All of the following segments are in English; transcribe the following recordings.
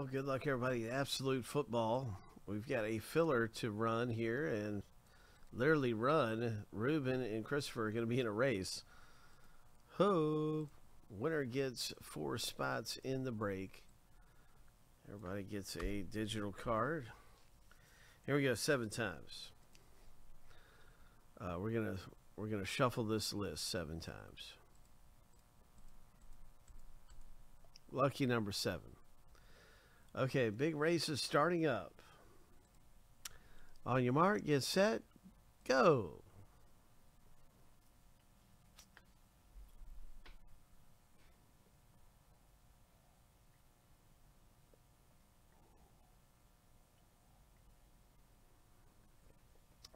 Well, good luck, everybody. Absolute football. We've got a filler to run here and literally run. Ruben and Christopher are going to be in a race. Ho! Winner gets four spots in the break. Everybody gets a digital card. Here we go, seven times. Uh, we're gonna we're gonna shuffle this list seven times. Lucky number seven. Okay, big race is starting up. On your mark, get set, go.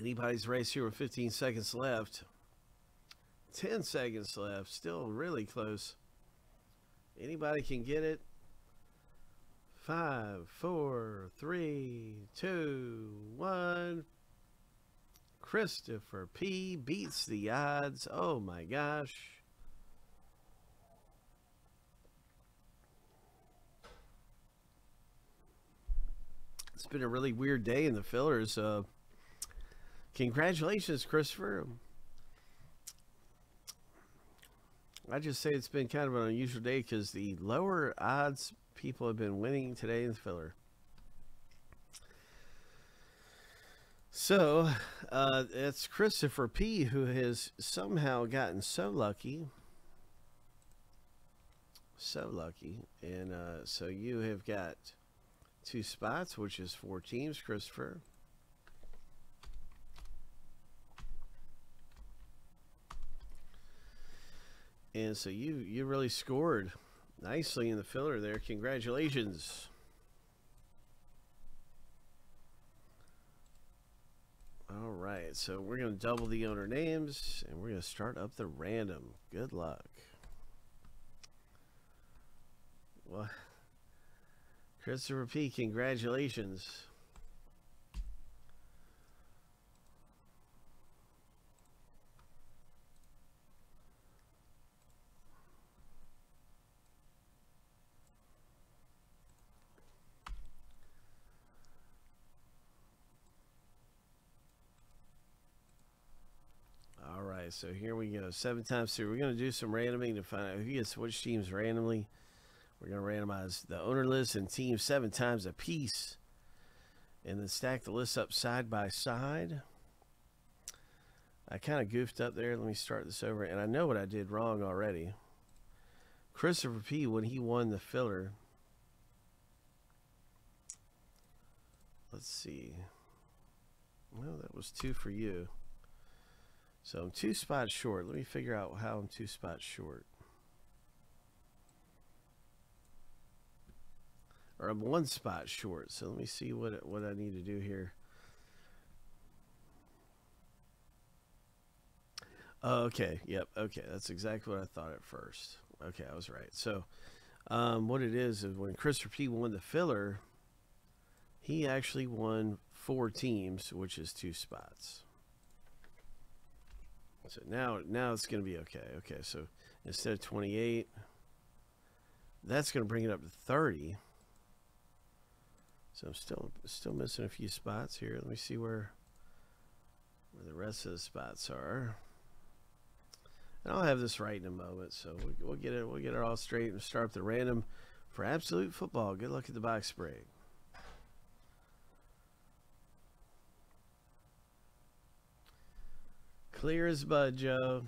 Anybody's race here with 15 seconds left. 10 seconds left. Still really close. Anybody can get it. Five, four, three, two, one. Christopher P beats the odds. Oh my gosh. It's been a really weird day in the fillers. Uh, Congratulations, Christopher. I just say it's been kind of an unusual day because the lower odds people have been winning today in filler. So uh, it's Christopher P who has somehow gotten so lucky. So lucky. And uh, so you have got two spots, which is four teams, Christopher. And so you you really scored nicely in the filler there. Congratulations. All right, so we're going to double the owner names and we're going to start up the random. Good luck. Well, Christopher P, congratulations. So here we go. Seven times through. We're going to do some randoming to find out who gets which teams randomly. We're going to randomize the owner list and teams seven times a piece. And then stack the list up side by side. I kind of goofed up there. Let me start this over. And I know what I did wrong already. Christopher P, when he won the filler. Let's see. Well, that was two for you. So I'm two spots short. Let me figure out how I'm two spots short. Or I'm one spot short. So let me see what what I need to do here. okay. Yep. Okay. That's exactly what I thought at first. Okay. I was right. So um, what it is is when Christopher P won the filler, he actually won four teams, which is two spots. So now, now it's going to be okay. Okay, so instead of 28, that's going to bring it up to 30. So I'm still still missing a few spots here. Let me see where where the rest of the spots are. And I'll have this right in a moment, so we'll get it we'll get it all straight and start the random for absolute football. Good luck at the box break. Clear as mud, Joe.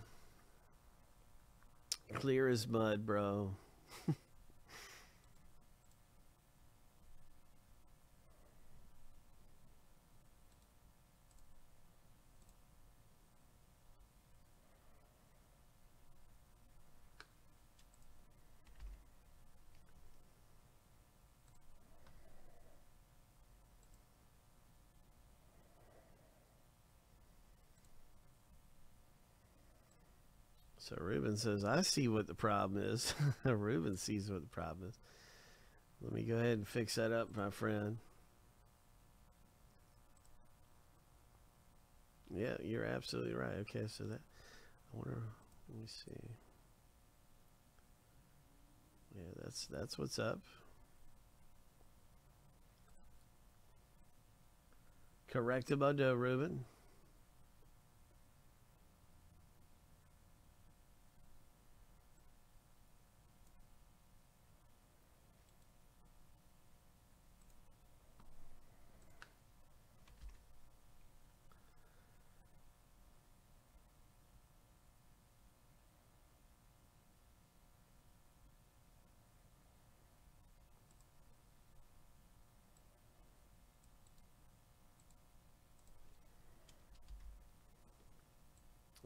Clear as mud, bro. So Ruben says, I see what the problem is. Ruben sees what the problem is. Let me go ahead and fix that up, my friend. Yeah, you're absolutely right. Okay, so that, I wonder, let me see. Yeah, that's, that's what's up. Correctamundo, Ruben.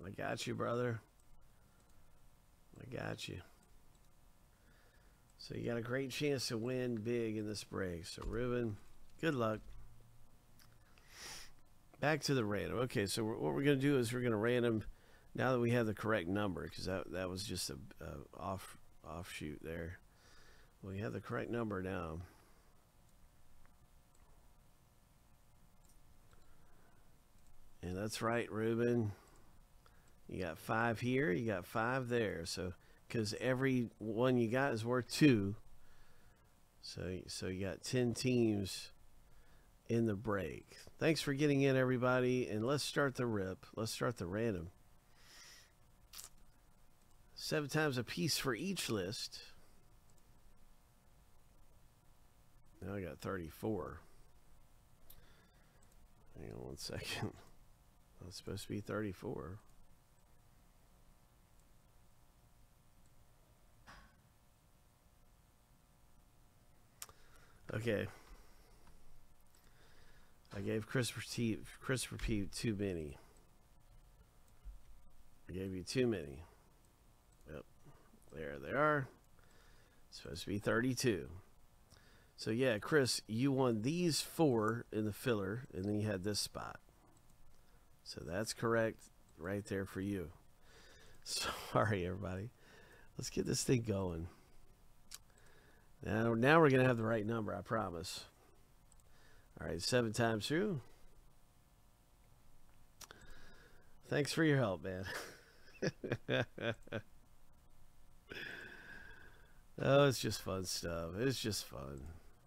I got you, brother. I got you. So you got a great chance to win big in this break. So Ruben, good luck. Back to the random. Okay, so what we're going to do is we're going to random now that we have the correct number because that that was just a, a off offshoot there. We have the correct number now. And that's right, Ruben. You got five here, you got five there. So, because every one you got is worth two. So, so you got 10 teams in the break. Thanks for getting in, everybody. And let's start the rip. Let's start the random. Seven times a piece for each list. Now I got 34. Hang on one second. That's supposed to be 34. Okay. I gave Christopher T Christopher P too many. I gave you too many. Yep. There they are. It's supposed to be 32. So yeah, Chris, you won these four in the filler, and then you had this spot. So that's correct right there for you. Sorry, everybody. Let's get this thing going. Now, now we're going to have the right number, I promise. All right, seven times through. Thanks for your help, man. oh, it's just fun stuff. It's just fun.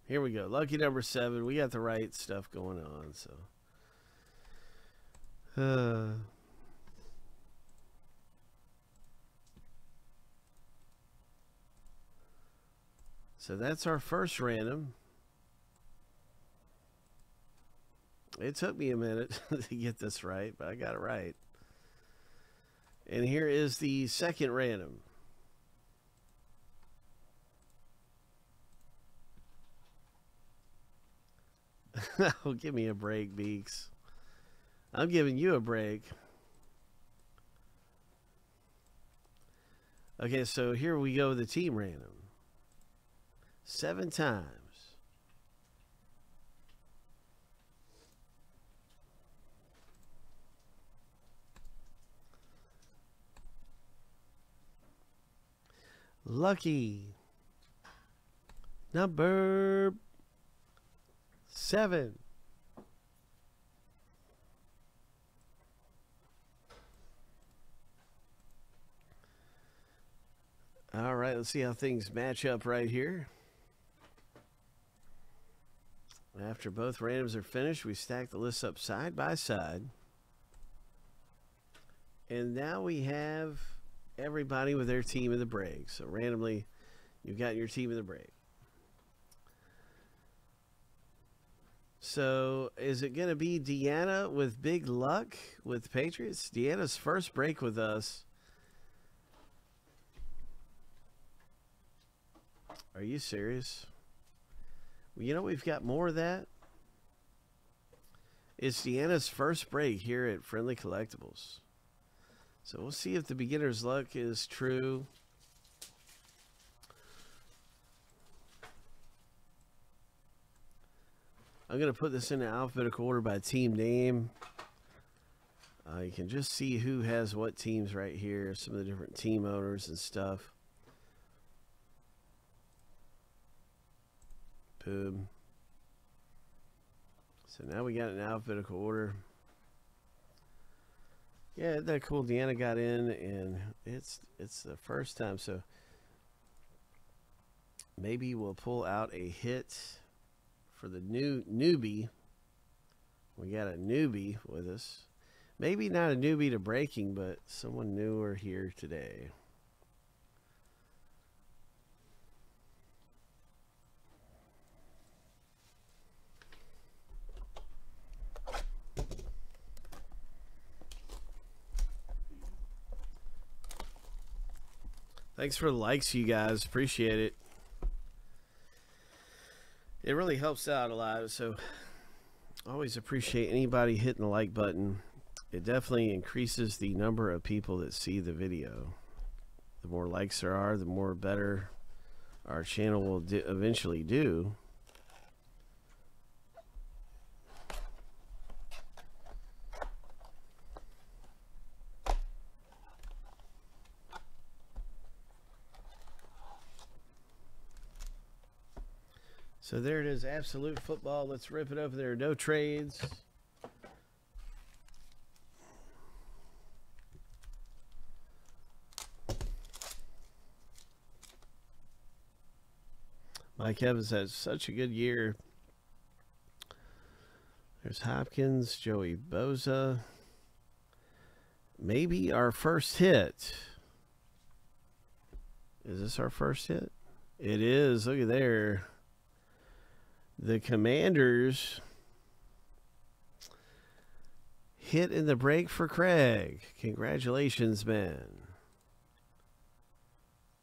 Here we go. Lucky number seven. We got the right stuff going on, so. Uh, So that's our first random. It took me a minute to get this right, but I got it right. And here is the second random. oh, give me a break, Beaks. I'm giving you a break. Okay, so here we go the team random seven times. Lucky number seven. All right, let's see how things match up right here. After both randoms are finished, we stack the lists up side by side. And now we have everybody with their team in the break. So randomly, you've got your team in the break. So is it going to be Deanna with big luck with Patriots? Deanna's first break with us. Are you serious? You know, we've got more of that. It's Deanna's first break here at Friendly Collectibles. So we'll see if the beginner's luck is true. I'm going to put this in alphabetical order by team name. Uh, you can just see who has what teams right here, some of the different team owners and stuff. Boom. So now we got an alphabetical order. Yeah, that cool. Deanna got in, and it's it's the first time. So maybe we'll pull out a hit for the new newbie We got a newbie with us. Maybe not a newbie to breaking, but someone newer here today. Thanks for the likes, you guys. Appreciate it. It really helps out a lot. So, always appreciate anybody hitting the like button. It definitely increases the number of people that see the video. The more likes there are, the more better our channel will do, eventually do. So there it is, absolute football. Let's rip it over there. are No trades. Mike Evans has such a good year. There's Hopkins, Joey Bosa. Maybe our first hit. Is this our first hit? It is. Look at there. The Commanders hit in the break for Craig. Congratulations, man.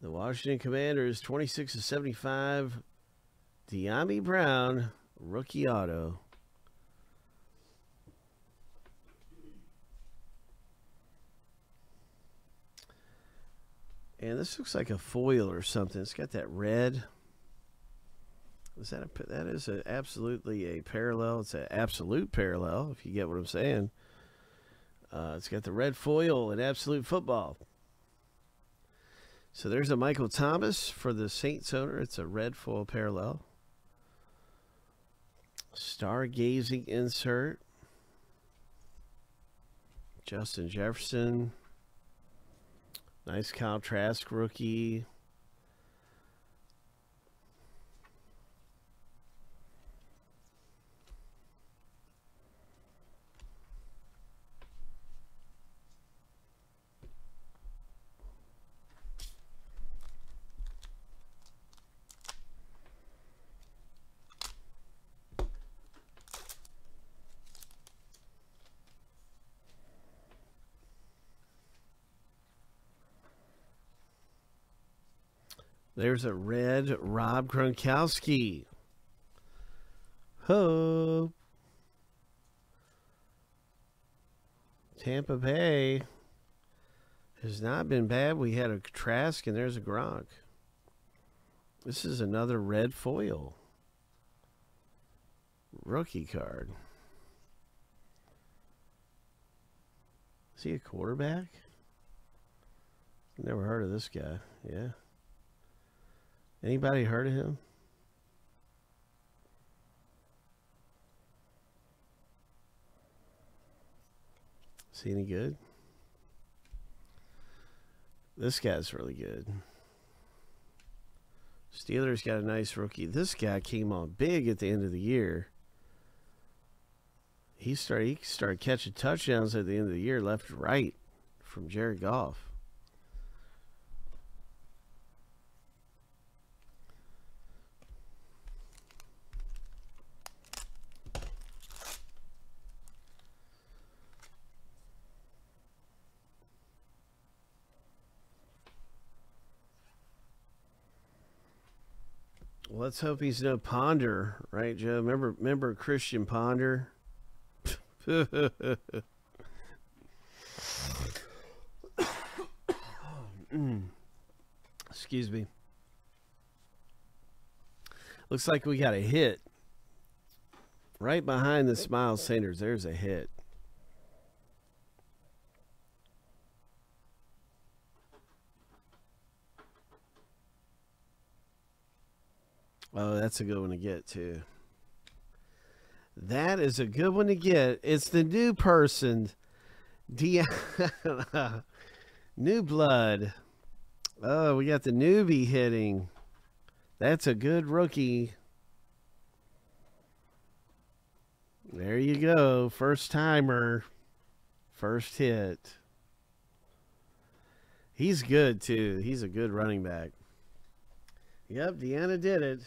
The Washington Commanders 26 to 75. Dyami Brown, rookie auto. And this looks like a foil or something. It's got that red. Is that a, that is a, absolutely a parallel. It's an absolute parallel, if you get what I'm saying. Uh, it's got the red foil and absolute football. So there's a Michael Thomas for the Saints owner. It's a red foil parallel. Stargazing insert. Justin Jefferson. Nice Kyle Trask rookie. There's a red Rob Gronkowski. Hope. Tampa Bay has not been bad. We had a Trask and there's a Gronk. This is another red foil. Rookie card. Is he a quarterback? Never heard of this guy. Yeah. Anybody heard of him? Is he any good? This guy's really good. Steelers got a nice rookie. This guy came on big at the end of the year. He started he started catching touchdowns at the end of the year, left right, from Jared Goff. Let's hope he's no Ponder, right, Joe? Remember, remember Christian Ponder? Excuse me. Looks like we got a hit. Right behind the Miles Sanders, there's a hit. Oh, that's a good one to get too. That is a good one to get. It's the new person, De- new blood. Oh, we got the newbie hitting. That's a good rookie. There you go. First timer. First hit. He's good too. He's a good running back. Yep, Deanna did it.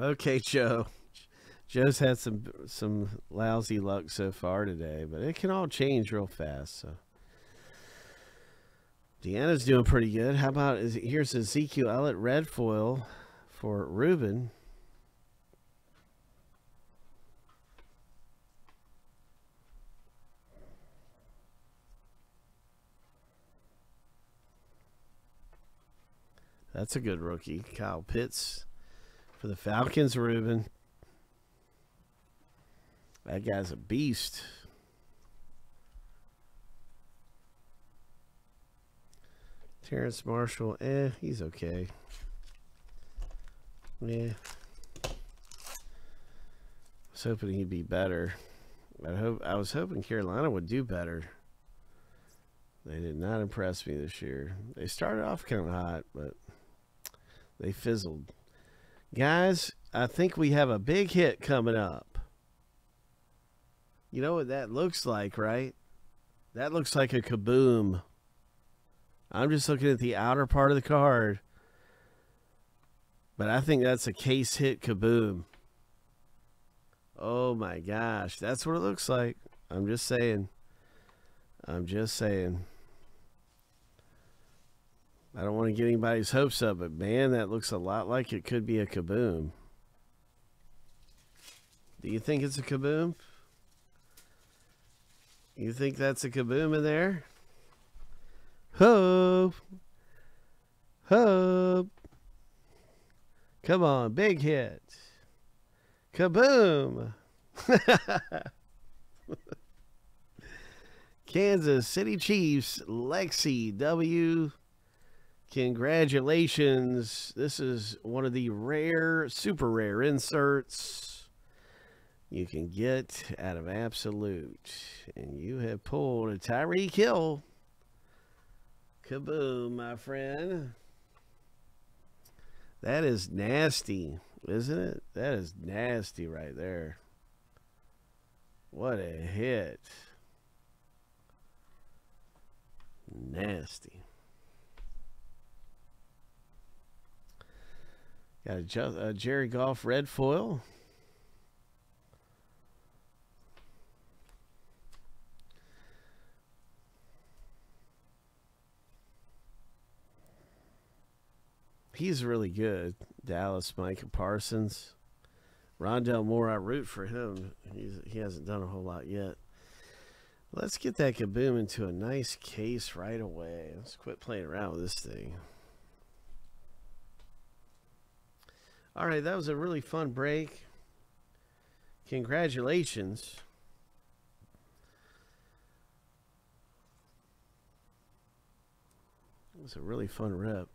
Okay, Joe. Joe's had some some lousy luck so far today, but it can all change real fast. So Deanna's doing pretty good. How about is here's Ezekiel Elliott red foil for Ruben. That's a good rookie. Kyle Pitts for the Falcons, Ruben. That guy's a beast. Terrace Marshall, eh, he's okay. Yeah. I was hoping he'd be better. I hope I was hoping Carolina would do better. They did not impress me this year. They started off kind of hot, but they fizzled. Guys, I think we have a big hit coming up. You know what that looks like, right? That looks like a kaboom. I'm just looking at the outer part of the card. But I think that's a case hit kaboom. Oh my gosh. That's what it looks like. I'm just saying. I'm just saying. I don't want to get anybody's hopes up, but man, that looks a lot like it could be a kaboom. Do you think it's a kaboom? You think that's a kaboom in there? Hope. Hope. Come on, big hit. Kaboom. Kansas City Chiefs, Lexi W. Congratulations. This is one of the rare, super rare inserts you can get out of Absolute. And you have pulled a Tyreek Hill. Kaboom, my friend. That is nasty, isn't it? That is nasty right there. What a hit. Nasty. Got a, Jared Goff red foil. He's really good. Dallas, Micah Parsons. Rondale Moore, I root for him. He's, he hasn't done a whole lot yet. Let's get that kaboom into a nice case right away. Let's quit playing around with this thing. All right, that was a really fun break. Congratulations. It was a really fun rep.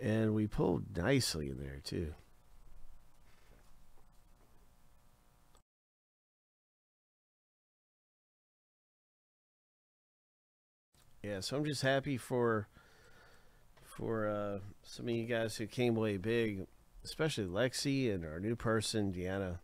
And we pulled nicely in there, too. Yeah, so I'm just happy for for uh, some of you guys who came away big especially Lexi and our new person, Deanna.